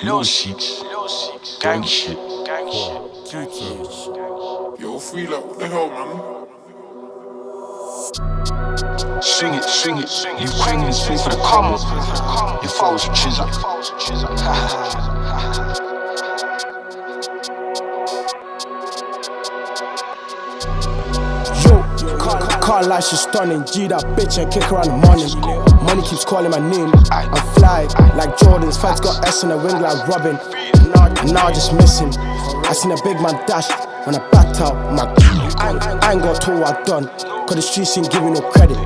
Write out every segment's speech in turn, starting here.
Lil Ceekz, gang shit, gang shit. Yo, free like, what the hell, man? Swing it, swing it, you swing and swing for the come up. Your foes chisel. Yo, car, car life she's stunning. G that bitch and kick her on the morning. Money keeps calling my name. I'm fly like Jordan's. Fats got S in the wing like Robin. Now, now just miss him. I seen a big man dash when I backed out. My I, ain't- I got told what I done. Cause the streets ain't giving no credit.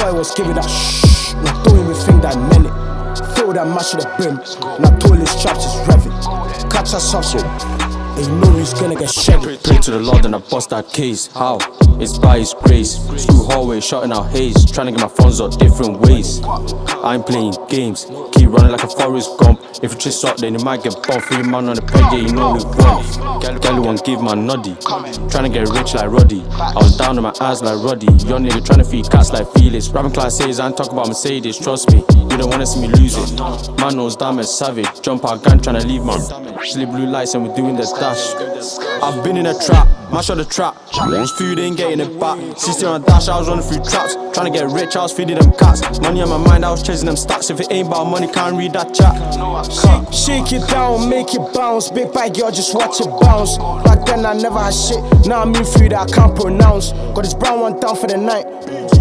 Boy was giving that shh. And don't even think that I meant it. Fill that match to the brim. And I told his traps just revving. Catch us up so. And you know he's gonna get shredded. Pray to the Lord and I bust that case. How? It's by His grace. School hallway, shutting out haze. Trying to get my funds up different ways. I ain't playing games. Keep running like a Forrest Gump. If you chase up, then you might get bumped. Three man on the peg, yeah, you know we won. Gal, gal won't give my noddy. Trying to get rich like Roddy. I was down on my ass like Roddy. Young nigga trying to feed cats like Felix. Rapping class says I ain't talking about Mercedes. Trust me, you don't wanna see me lose it. Man knows damage, savage. Jump out gun trying to leave man. Sleep blue lights and we're doing the dash. I've been in a trap, mash out the trap. Food ain't getting it back. Sister on a dash, I was running through traps. Trying to get rich, I was feeding them cats. Money on my mind, I was chasing them stacks. If it ain't about money, can't read that chat. Shake it down, make it bounce. Big bag girl, just watch it bounce. Back then I never had shit. Now I'm in food that I can't pronounce. Got this brown one down for the night.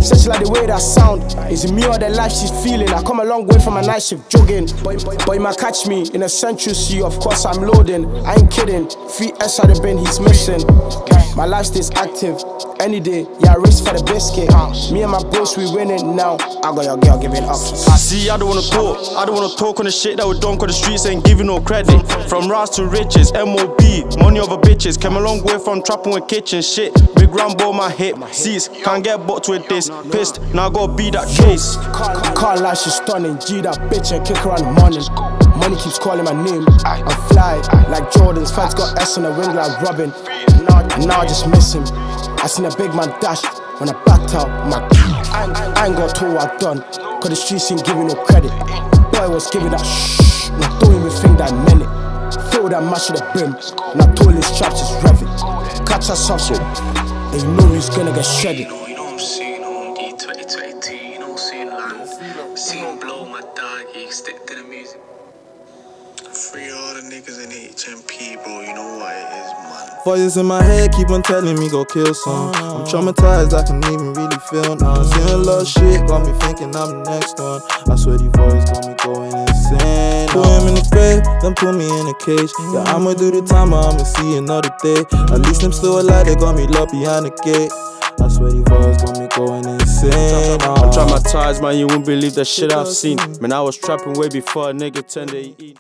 Such like the way that sound. Is it me or the life she's feeling? I come a long way from a night shift jogging. But, but you might catch me in a central sea. Of course I'm loading. I ain't kidding. Three S out the bin, he's missing. My life stays active. Any day, yeah, I race for the biscuit. Me and my bros, we winning now. I got your girl giving up. I See, I don't wanna talk. I don't wanna talk on the shit that we done, cause the streets ain't giving no credit. From ras to riches, MOB, money over bitches. Came a long way from trapping with kitchen shit. Big Rambo, my hip. Seats, can't get booked with this. Pissed, now I gotta be that case. Car, life she's stunning. G that bitch and kick her on the morning. Money keeps calling my name. I'm fly like Jordan's. Fats got S on the wing like Robin. Now, now I just miss him. I seen a big man dash when I backed out. My I, ain't- I ain't got told what I done. Cause the streets ain't giving no credit. Boy was giving that shh. And I don't even think that meant it. Fill that match to the brim. And I told his traps just revving. Catch us up so. And you know he's gonna get shredded. You know, you know I'm seeing on 2022, you know I'm seeing land, seeing blow my dog, you stick to the music. Free all the niggas in HMP, bro. You know what it is, man. Voices in my head keep on telling me go kill some. I'm uh-huh. traumatized, I can't even really feel now. Uh-huh. Seeing a lot of shit got me thinking I'm the next one. I swear these voices got me going insane. Put him in the grave, uh-huh. then put me in a cage. Mm-hmm. Yeah, I'ma do the time, but I'ma see another day. At least I'm still alive, they got me locked behind the gate. I swear these voices got me going insane. I'm traumatized, man. You won't believe the shit I've seen. Man, I was trapping way before a nigga turned 18.